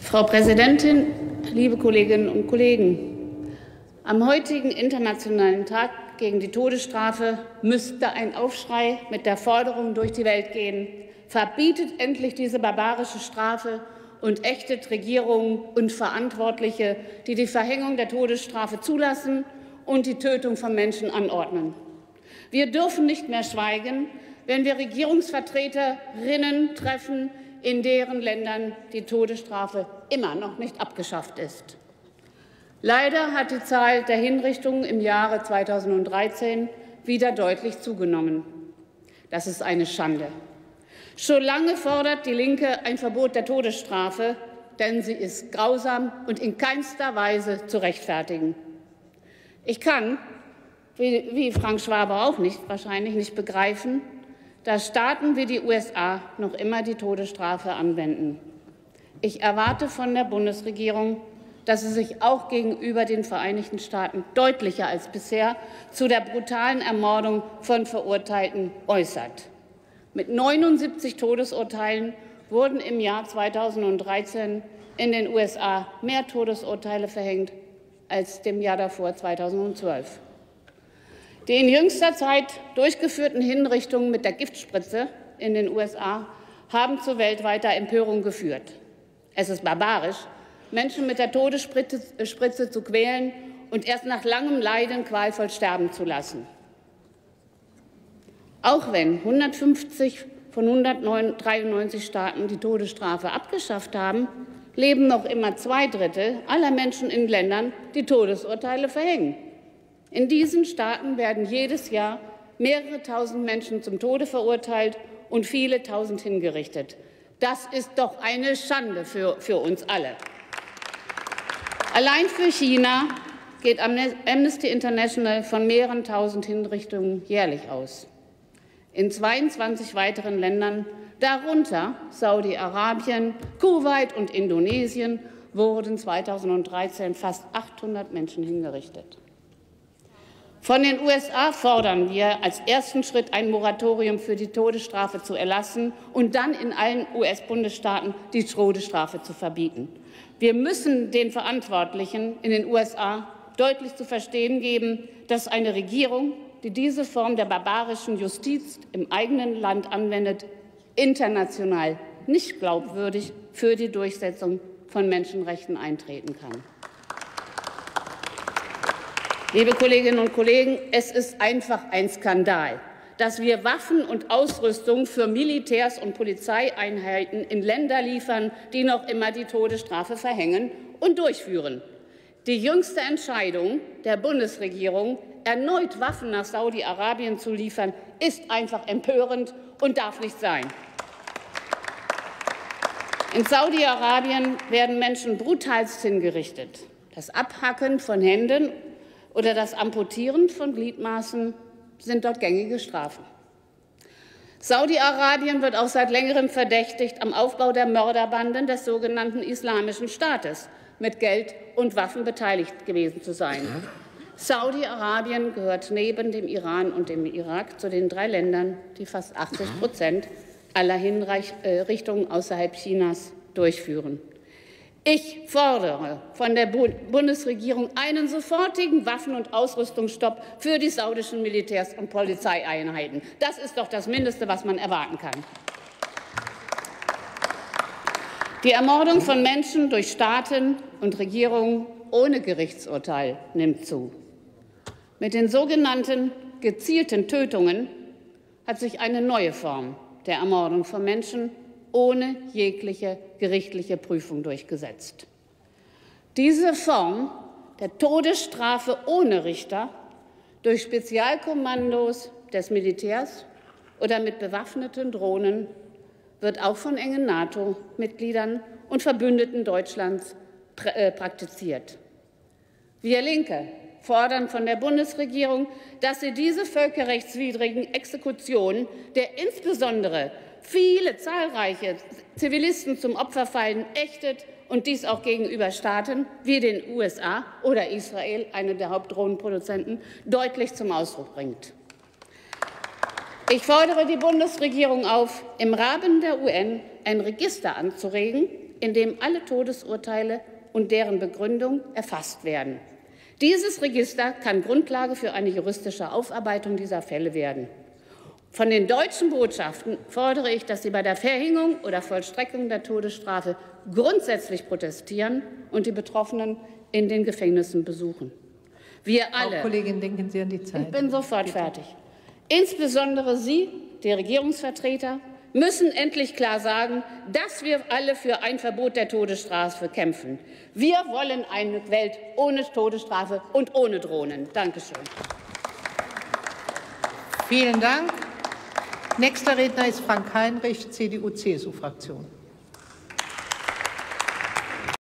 Frau Präsidentin, liebe Kolleginnen und Kollegen! Am heutigen Internationalen Tag gegen die Todesstrafe müsste ein Aufschrei mit der Forderung durch die Welt gehen, verbietet endlich diese barbarische Strafe und ächtet Regierungen und Verantwortliche, die die Verhängung der Todesstrafe zulassen und die Tötung von Menschen anordnen. Wir dürfen nicht mehr schweigen, wenn wir Regierungsvertreterinnen treffen, in deren Ländern die Todesstrafe immer noch nicht abgeschafft ist. Leider hat die Zahl der Hinrichtungen im Jahre 2013 wieder deutlich zugenommen. Das ist eine Schande. Schon lange fordert die Linke ein Verbot der Todesstrafe, denn sie ist grausam und in keinster Weise zu rechtfertigen. Ich kann, wie, Frank Schwabe auch nicht, wahrscheinlich nicht begreifen, dass Staaten wie die USA noch immer die Todesstrafe anwenden. Ich erwarte von der Bundesregierung, dass sie sich auch gegenüber den Vereinigten Staaten deutlicher als bisher zu der brutalen Ermordung von Verurteilten äußert. Mit 79 Todesurteilen wurden im Jahr 2013 in den USA mehr Todesurteile verhängt als dem Jahr davor 2012. Die in jüngster Zeit durchgeführten Hinrichtungen mit der Giftspritze in den USA haben zu weltweiter Empörung geführt. Es ist barbarisch, Menschen mit der Todesspritze zu quälen und erst nach langem Leiden qualvoll sterben zu lassen. Auch wenn 150 von 193 Staaten die Todesstrafe abgeschafft haben, leben noch immer zwei Drittel aller Menschen in Ländern, die Todesurteile verhängen. In diesen Staaten werden jedes Jahr mehrere tausend Menschen zum Tode verurteilt und viele tausend hingerichtet. Das ist doch eine Schande für, für uns alle. Allein für China geht Amnesty International von mehreren tausend Hinrichtungen jährlich aus. In 22 weiteren Ländern, darunter Saudi-Arabien, Kuwait und Indonesien, wurden 2013 fast 800 Menschen hingerichtet. Von den USA fordern wir als ersten Schritt ein Moratorium für die Todesstrafe zu erlassen und dann in allen US-Bundesstaaten die Todesstrafe zu verbieten. Wir müssen den Verantwortlichen in den USA deutlich zu verstehen geben, dass eine Regierung, die diese Form der barbarischen Justiz im eigenen Land anwendet, international nicht glaubwürdig für die Durchsetzung von Menschenrechten eintreten kann. Liebe Kolleginnen und Kollegen, es ist einfach ein Skandal, dass wir Waffen und Ausrüstung für Militärs und Polizeieinheiten in Länder liefern, die noch immer die Todesstrafe verhängen und durchführen. Die jüngste Entscheidung der Bundesregierung, erneut Waffen nach Saudi-Arabien zu liefern, ist einfach empörend und darf nicht sein. In Saudi-Arabien werden Menschen brutalst hingerichtet. Das Abhacken von Händen oder das Amputieren von Gliedmaßen sind dort gängige Strafen. Saudi-Arabien wird auch seit längerem verdächtigt, am Aufbau der Mörderbanden des sogenannten Islamischen Staates mit Geld und Waffen beteiligt gewesen zu sein. Saudi-Arabien gehört neben dem Iran und dem Irak zu den drei Ländern, die fast 80 Prozent aller Hinrichtungen außerhalb Chinas durchführen. Ich fordere von der Bundesregierung einen sofortigen Waffen- und Ausrüstungsstopp für die saudischen Militärs- und Polizeieinheiten. Das ist doch das Mindeste, was man erwarten kann. Die Ermordung von Menschen durch Staaten und Regierungen ohne Gerichtsurteil nimmt zu. Mit den sogenannten gezielten Tötungen hat sich eine neue Form der Ermordung von Menschen ohne jegliche gerichtliche Prüfung durchgesetzt. Diese Form der Todesstrafe ohne Richter durch Spezialkommandos des Militärs oder mit bewaffneten Drohnen wird auch von engen NATO-Mitgliedern und Verbündeten Deutschlands äh, praktiziert. Wir Linke fordern von der Bundesregierung, dass sie diese völkerrechtswidrigen Exekutionen der insbesondere viele zahlreiche Zivilisten zum Opfer fallen, ächtet und dies auch gegenüber Staaten wie den USA oder Israel, eine der Hauptdrohnenproduzenten, deutlich zum Ausdruck bringt. Ich fordere die Bundesregierung auf, im Rahmen der UN ein Register anzuregen, in dem alle Todesurteile und deren Begründung erfasst werden. Dieses Register kann Grundlage für eine juristische Aufarbeitung dieser Fälle werden. Von den deutschen Botschaften fordere ich, dass sie bei der Verhängung oder Vollstreckung der Todesstrafe grundsätzlich protestieren und die Betroffenen in den Gefängnissen besuchen. Wir alle. Frau Kollegin, denken Sie an die Zeit. Ich bin sofort Bitte. fertig. Insbesondere Sie, die Regierungsvertreter, müssen endlich klar sagen, dass wir alle für ein Verbot der Todesstrafe kämpfen. Wir wollen eine Welt ohne Todesstrafe und ohne Drohnen. Dankeschön. Vielen Dank. Nächster Redner ist Frank Heinrich, CDU-CSU-Fraktion.